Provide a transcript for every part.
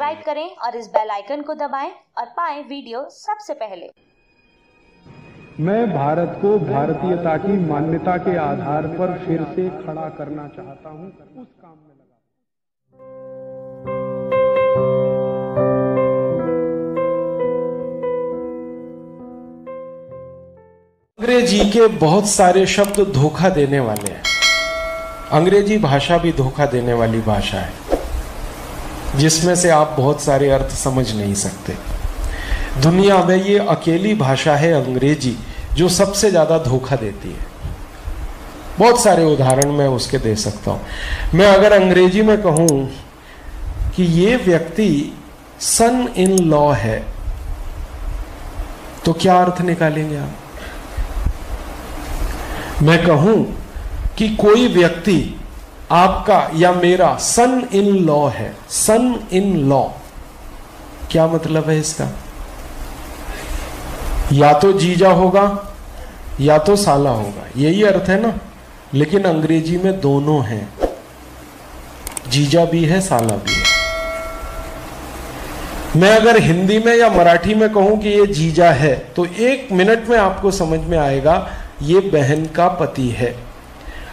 Subscribe करें और इस बेल आइकन को दबाएँ और पाएँ वीडियो सबसे पहले। मैं भारत को भारतीयता की मान्यता के आधार पर फिर से खड़ा करना चाहता हूँ। उस काम में लगा। अंग्रेज़ी के बहुत सारे शब्द धोखा देने वाले हैं। अंग्रेज़ी भाषा भी धोखा देने वाली भाषा है। जिसमें से आप बहुत सारे अर्थ समझ नहीं सकते। दुनिया में ये अकेली भाषा है अंग्रेज़ी, जो सबसे ज़्यादा धोखा देती है। बहुत सारे उदाहरण मैं उसके दे सकता हूँ। मैं अगर अंग्रेज़ी में कहूँ कि ये व्यक्ति सन इन लॉ है तो क्या अर्थ निकालेंगे आप? मैं कहूँ कि कोई व्यक्ति आपका या मेरा सन इन लॉ है। सन इन लॉ क्या मतलब है इसका? या तो जीजा होगा, या तो साला होगा। यही अर्थ है ना? लेकिन अंग्रेज़ी में दोनों हैं। जीजा भी है, साला भी है। मैं अगर हिंदी में या मराठी में कहूँ कि ये जीजा है तो एक मिनट में आपको समझ में आएगा, ये बहन का पति है।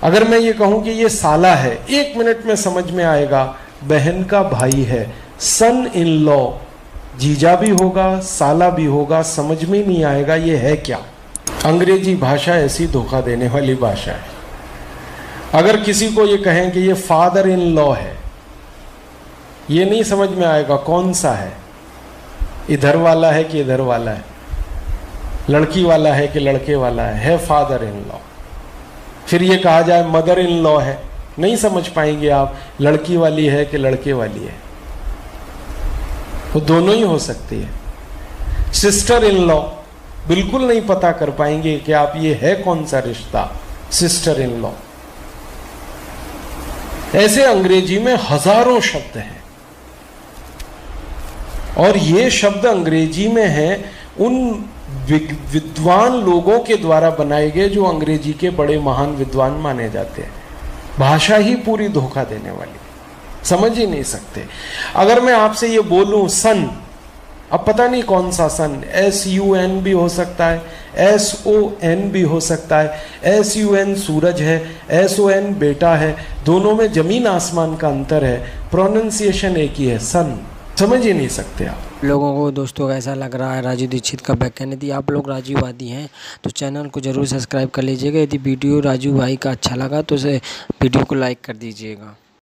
अगर मैं ये कहूँ कि ये साला है, एक मिनट में समझ में आएगा, बहन का भाई है सन इन लॉ जीजा भी होगा, साला भी होगा, समझ में नहीं आएगा ये है क्या। अंग्रेज़ी भाषा ऐसी धोखा देने वाली भाषा है। अगर किसी को ये कहें कि ये फादर इन लॉ है, ये नहीं समझ में आएगा कौन सा है। इधर वाला है कि इधर वाला है? लड़की वाला है कि लड़के वाला है? है फादर इन लॉ फिर ये कहा जाए, मदर इन लॉ है। नहीं समझ पाएँगे आप, लड़की वाली है कि लड़के वाली है। वो दोनों ही हो सकती है। सिस्टर इन लॉ बिल्कुल नहीं पता कर पाएँगे कि आप ये है कौन सा रिश्ता सिस्टर इन लॉ ऐसे अंग्रेज़ी में हज़ारों शब्द हैं। और ये शब्द अंग्रेज़ी में है उन विद्वान लोगों के द्वारा बनाए गए जो अंग्रेज़ी के बड़े महान विद्वान माने जाते हैं। भाषा ही पूरी धोखा देने वाली। समझ ही नहीं सकते। अगर मैं आपसे ये बोलूँ, सन, अब पता नहीं कौन सा सन एस यू एन भी हो सकता है एस ओ एन भी हो सकता है एस यू एन सूरज है एस ओ एन बेटा है, दोनों में ज़मीन आसमान का अंतर है प्रोनाउंसिएशन एक ही है, सन। समझ ही नहीं सकते आप। लोगों को, दोस्तों कैसा लग रहा है राजीव दीक्षित का व्याख्यान यदि आप लोग राजीववादी हैं तो चैनल को ज़रूर सब्सक्राइब कर लीजिएगा। यदि वीडियो राजू भाई का अच्छा लगा तो उसे वीडियो को लाइक कर दीजिएगा।